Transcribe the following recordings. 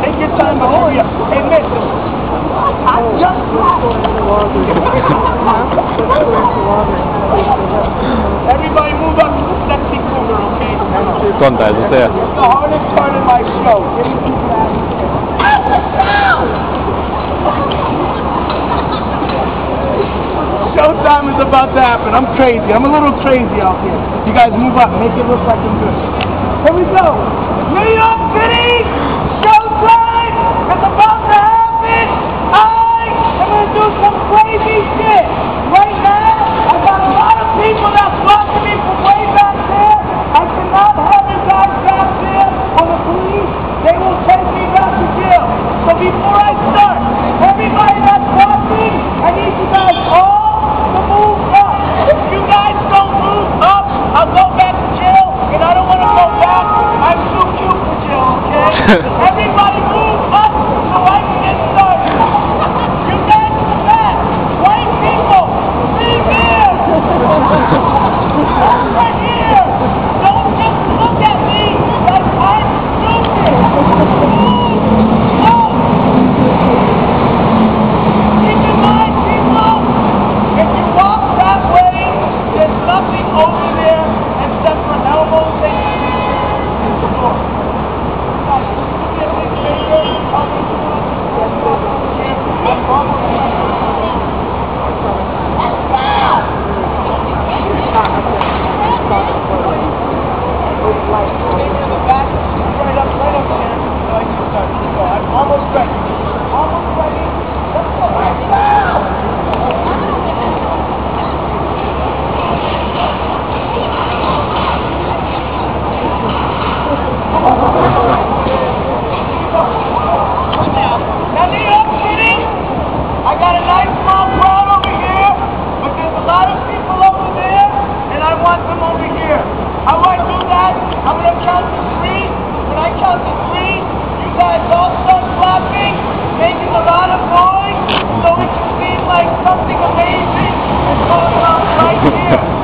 Take your time to hurry up and. I just Everybody move up to the sexy cougar, okay? Sometimes it's there. It's the hardest part of my show. Showtime is about to happen. I'm crazy. I'm a little crazy out here. You guys move up. Make it look like I'm good. Here we go. Freedom! Yeah.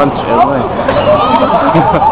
我想吃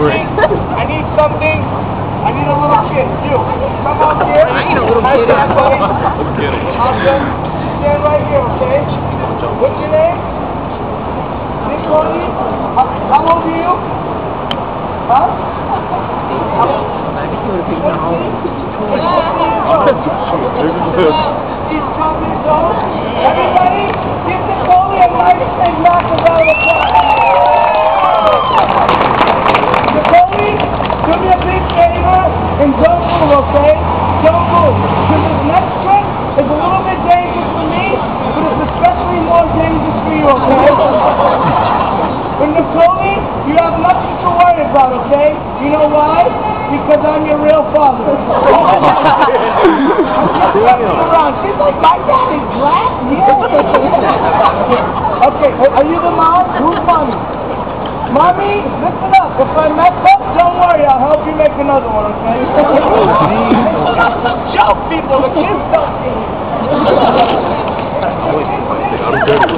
I need something. I need a little kid. You. Come out here. I need a little kid. I'm kidding. Awesome. Stand right here, okay? What's your name? sorry. How old are you? Huh? I think you're big now. It's coming, Everybody? She's like, my okay, are you the mom? Who's mommy? Mommy, listen up. If I mess up, don't worry. I'll help you make another one, okay? Joke, people. The kids don't. I'm dirty.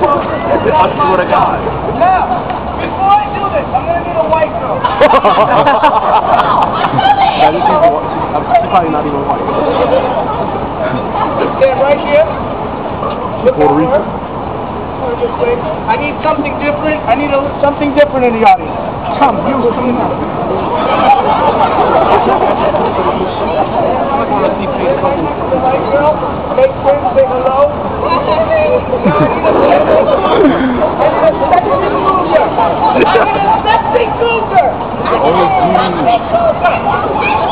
I see I. Yeah. Right here. Puerto Rico. I need something different. I need a, something different in the audience. Come, you come now. White girl, make friends, say hello. I need a Cougar! I need a Cougar!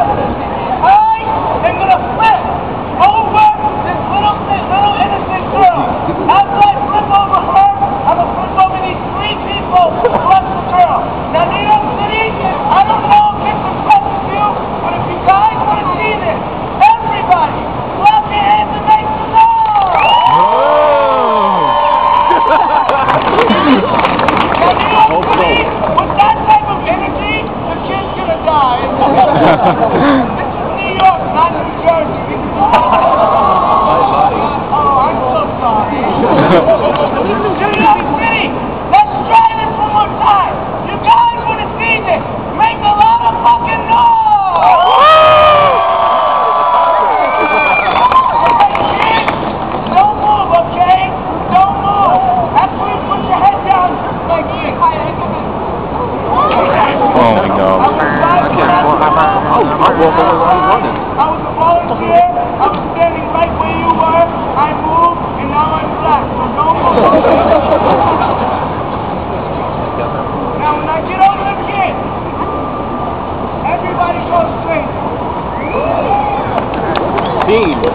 Dean.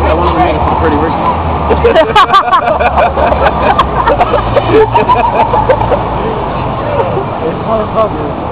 No, that one over there pretty rich.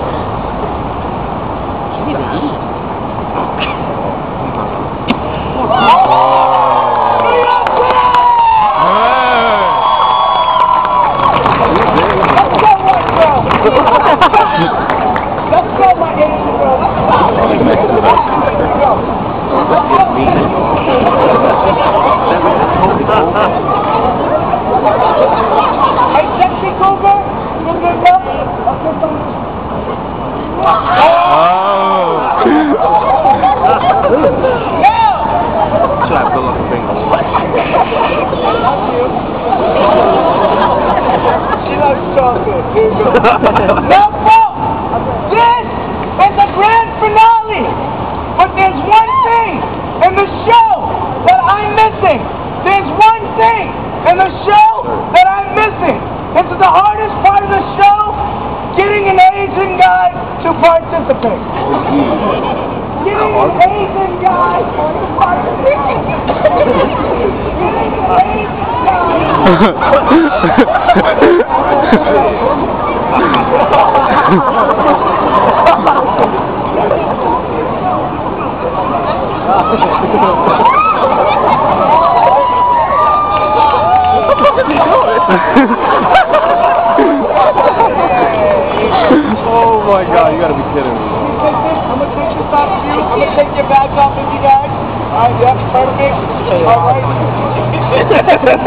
And the show that I'm missing. This is the hardest part of the show, getting an Asian guy to participate. getting an Asian guy to participate. getting an Asian guy off of you. I'm take your bags off of you guys. Alright, yep, perfect. Alright.